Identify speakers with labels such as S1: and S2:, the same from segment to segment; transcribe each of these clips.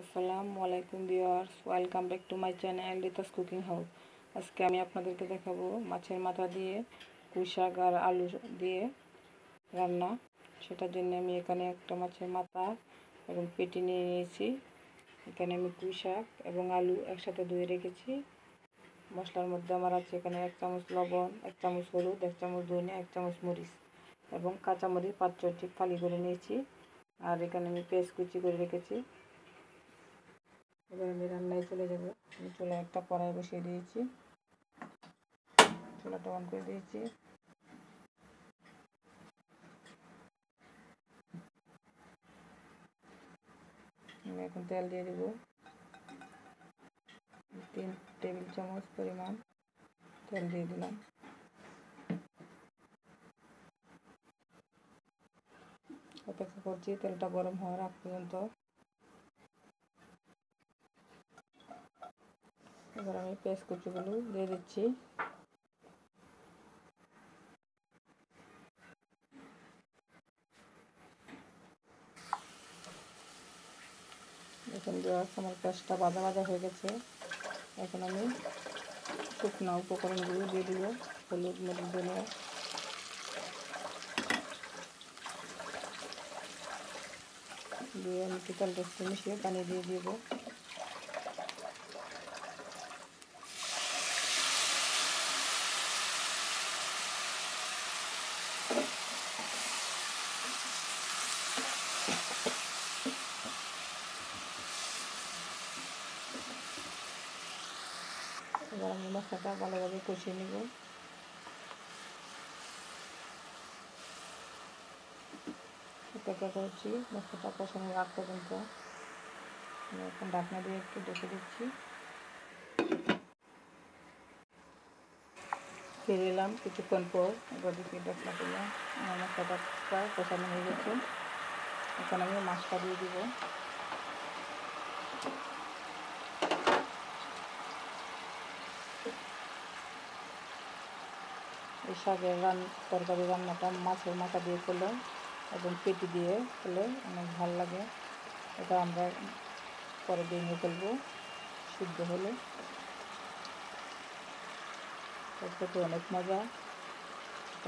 S1: আসসালামু আলাইকুম viewers, welcome back to my channel Rita's cooking house. আজকে আমি আপনাদেরকে দেখাবো মাছের মাথা দিয়ে শাক আর আলু দিয়ে রান্না। সেটার জন্য আমি এখানে একটা মাছের মাথা এবং পেটি নিয়ে নিয়েছি। এখানে আমি শাক এবং আলু একসাথে ধুয়ে রেখেছি। মশলার মধ্যে আমার আছে এখানে এক চামচ লবণ, এক চামচ হলুদ, এক চামচ ধনে এক চামচ মরিচ এবং কাঁচামরিচ পাঁচ ছটি ফালি করে নিয়েছি। আর এখানে আমি পেস্ট কুচি করে রেখেছি। এবার আমি রান্নায় চলে যাব। আমি চুলে একটা কড়াই বসিয়ে দিয়েছি। চুলাটা অন করে দিয়েছি। আমি এখন তেল দিয়ে দেব। তিন টেবিল চামচ পরিমাণ তেল দিয়ে দিলাম। অপেক্ষা করছি তেলটা গরম হওয়ার আগ পর্যন্ত। এবার আমি পেঁয়াজ কুচিগুলো দিয়ে দিচ্ছি। এখন দেওয়ার আমার পেঁয়াজটা বাজা বাজা হয়ে গেছে। এখন আমি শুকনো উপকরণগুলো দিয়ে দিব, হলুদ, মরিচ ধনিয়া দিয়ে আমি চিকেনটা একটু মিশিয়ে পানি দিয়ে দিব। এবার আমি মশলাটা ভালোভাবে কষিয়ে নেব। অপেক্ষা করছি মশলাটা কষানোর আগ পর্যন্ত। এখন ঢাকনা দিয়ে একটু ডেকে দিচ্ছি। ফিরে এলাম কিছুক্ষণ পর। এবার দিকে ঢাকনা দিলাম আমার মশলাটা প্রায় কষানো হয়ে গেছে। এখন আমি মাছটা দিয়ে দিব। এই শাকের রান, তরকারি রান্নাটা মাছের মাথা দিয়ে করলে এবং পেটি দিয়ে করলে অনেক ভালো লাগে। এটা আমরা পরে ভেঙে ফেলব। সিদ্ধ হলে। খেতে অনেক মজা।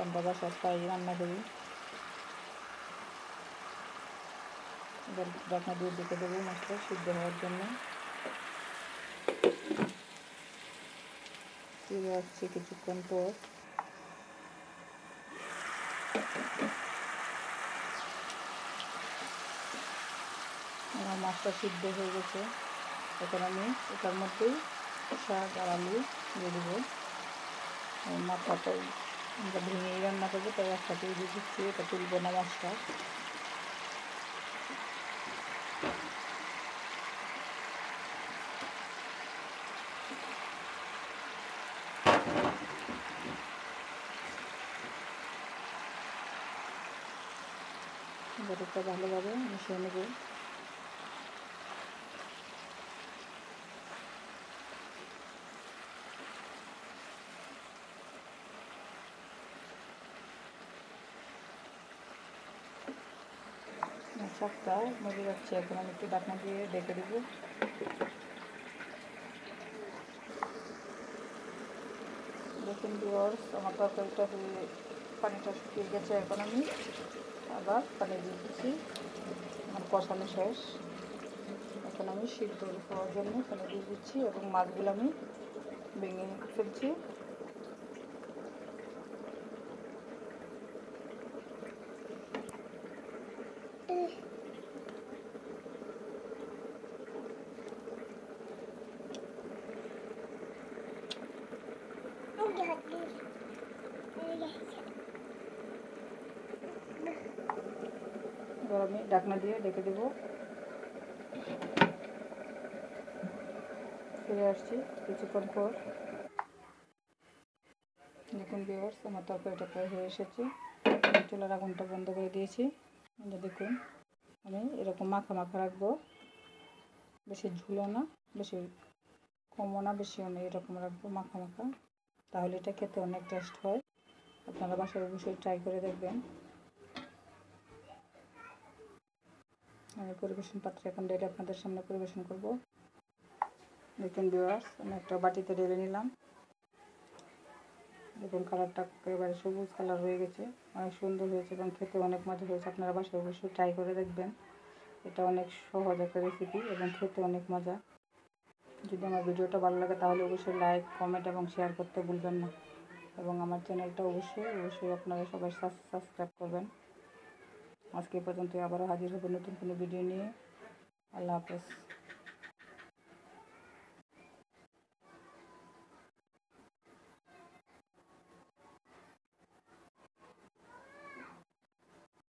S1: আমরা বাসার প্রায় রান্না করি। এবার ঢাকনা দিয়ে দেখে দেবো মাছটা সিদ্ধ হওয়ার জন্য। ফিরে আসছি কিছুক্ষণ পর। আমার মাছটা সিদ্ধ হয়ে গেছে। এখন আমি এটার মধ্যেই শাক আর আলু দিয়ে দেবো। মাথাটা আমরা ভেঙেই রান্না করব, তাই একসাথেই দিচ্ছি, এটা তুলবো না মাছটা। ভালোভাবে মিশিয়ে নেব। শাকটা মরে যাচ্ছে, এখন আমি একটু ডাকনা দিয়ে ডেকে দেবো। দেখুন ভিওর্স আমার তরকারিটা হয়ে, পানিটা শুকিয়ে গেছে এখন আমি। আবার পানি দিয়ে দিচ্ছি। আমার কষানো শেষ। এখন আমি সিদ্ধ হওয়ার জন্য পানি দিয়ে দিচ্ছি এবং মাছগুলো আমি ভেঙে ফেলছি। এবার আমি ঢাকনা দিয়ে ডেকে দেবো। ফিরে আসছি কিছুক্ষণ পর। দেখুন বিয়ার্স আমার তরকারিটা প্রায় হয়ে এসেছে। চুলার আগুনটা বন্ধ করে দিয়েছি। দেখুন, আমি এরকম মাখা মাখা রাখব। বেশি ঝুলো না, বেশি কমও না, বেশিও না, এরকম রাখব মাখা মাখা। তাহলে এটা খেতে অনেক টেস্ট হয়। আপনারা বাসায় অবশ্যই ট্রাই করে দেখবেন। আমি পরিবেশন পাত্রে এখন ডেটে আপনাদের সামনে পরিবেশন করব। দেখুন ভিউয়ার্স আমি একটা বাটিতে ঢেলে নিলাম। দেখুন কালারটা একেবারে সবুজ কালার হয়ে গেছে। অনেক সুন্দর হয়েছে এবং খেতে অনেক মজা হয়েছে। আপনারা বাসায় অবশ্যই ট্রাই করে দেখবেন। এটা অনেক সহজ একটা রেসিপি এবং খেতে অনেক মজা। যদি আমার ভিডিওটা ভালো লাগে তাহলে অবশ্যই লাইক কমেন্ট এবং শেয়ার করতে ভুলবেন না। এবং আমার চ্যানেলটা অবশ্যই অবশ্যই আপনারা সবাই সাবস্ক্রাইব করবেন। আজকে পর্যন্ত আবারও হাজির হবো নতুন কোনো ভিডিও নিয়ে আল্লাহ হাফেজ